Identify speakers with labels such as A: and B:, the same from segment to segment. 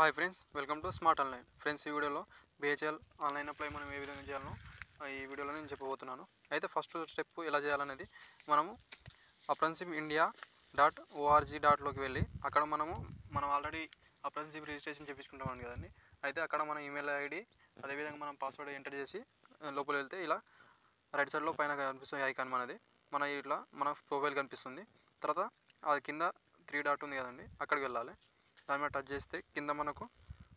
A: Hi friends welcome to smart online. Friends ఈ వీడియోలో BHEL online apply మనం ఏ విధంగా చేయాలో ఈ వీడియోలో నేను చెప్పబోతున్నాను. అయితే ఫస్ట్ స్టెప్ ఎలా చేయాలనేది మనము apprenticeship India dot O R G డాట్లోకి వెళ్ళి అక్కడ మనము మనం ఆల్రెడీ అప్రెన్సిప్ రిజిస్ట్రేషన్ చేయించుకుంటాం కదండి. అయితే అక్కడ మన ఈమెయిల్ ఐడి అదేవిధంగా మనం పాస్వర్డ్ ఎంటర్ చేసి లోపల వెళ్తే ఇలా రైట్ సైడ్లో పైన కనిపిస్తుంది ఐకాన్ మనది. మన ఇట్లా మన ప్రొఫైల్ కనిపిస్తుంది. తర్వాత అది కింద త్రీ డాట్ ఉంది కదండి అక్కడికి వెళ్ళాలి. దాని మీద టచ్ చేస్తే కింద మనకు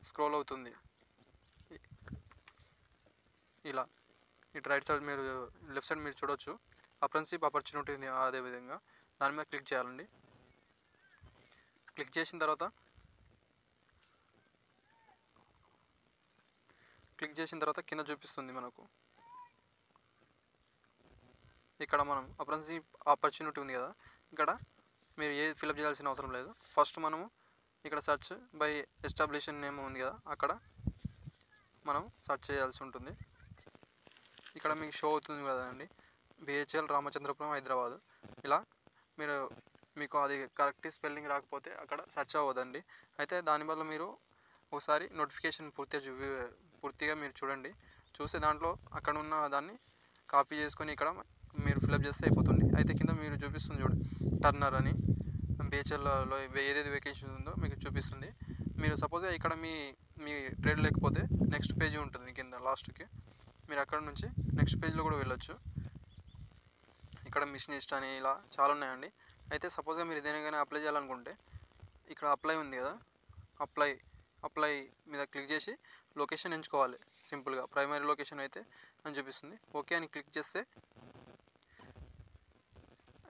A: స్క్రోల్ అవుతుంది. ఇలా. ఇటు రైట్ సైడ్ మీరు లెఫ్ట్ సైడ్ మీరు చూడొచ్చు. అప్రెన్సిప్ ఆపర్చునిటీ ఉంది అదే విధంగా దాని మీద క్లిక్ చేయాలండి. క్లిక్ చేసిన తర్వాత క్లిక్ చేసిన తర్వాత కింద చూపిస్తుంది మనకు. ఇక్కడ మనం అప్రెన్సిప్ ఆపర్చునిటీ ఉంది కదా. ఇక్కడ మీరు ఏ ఫిలప్ చేయాల్సిన అవసరం లేదు. ఫస్ట్ మనము ఇక్కడ సెర్చ్ బై ఎస్టాబ్లిషన్ నేమ్ ఉంది కదా అక్కడ మనం సెర్చ్ చేయాల్సి ఉంటుంది. ఇక్కడ మీకు షో అవుతుంది కదండి. బిహెచ్ఎల్ రామచంద్రపురం హైదరాబాద్. ఇలా మీరు మీకు అది కరెక్ట్ స్పెల్లింగ్ రాకపోతే అక్కడ సెర్చ్ అవ్వదండి. అయితే దాని వల్ల మీరు ఒకసారి నోటిఫికేషన్ పూర్తిగా చూపి పూర్తిగా మీరు చూడండి. చూసి దాంట్లో అక్కడ ఉన్న దాన్ని కాపీ చేసుకొని ఇక్కడ మీరు ఫిలప్ చేస్తే అయిపోతుంది. అయితే కింద మీరు చూపిస్తుంది చూడండి టర్నర్ అని. బిహెచ్ఎల్లో ఏదేది వేకెన్సీ ఉందో మీకు చూపిస్తుంది. మీరు సపోజ్ ఇక్కడ మీ మీ ట్రేడ్ లేకపోతే నెక్స్ట్ పేజీ ఉంటుంది కింద లాస్ట్కి మీరు అక్కడ నుంచి నెక్స్ట్ పేజ్లో కూడా వెళ్ళొచ్చు. ఇక్కడ మిషనిస్ట్ అని ఇలా చాలా ఉన్నాయండి. అయితే సపోజ్గా మీరు దేనికైనా అప్లై చేయాలనుకుంటే ఇక్కడ అప్లై ఉంది కదా. అప్లై అప్లై మీద క్లిక్ చేసి లొకేషన్ ఎంచుకోవాలి. సింపుల్గా ప్రైమరీ లొకేషన్ అయితే అని చూపిస్తుంది. ఓకే అని క్లిక్ చేస్తే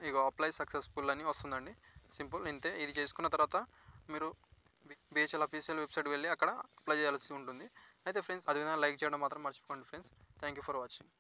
A: ఇక అప్లై సక్సెస్ఫుల్ అని వస్తుందండి. సింపుల్ ఇంతే. ఇది చేసుకున్న తర్వాత మీరు బిహెచ్ఎల్ అఫీషియల్ వెబ్సైట్ వెళ్ళి అక్కడ అప్లై చేయాల్సి ఉంటుంది. అయితే ఫ్రెండ్స్ అదేవిధంగా లైక్ చేయడం మాత్రం మర్చిపోండి friends thank you for watching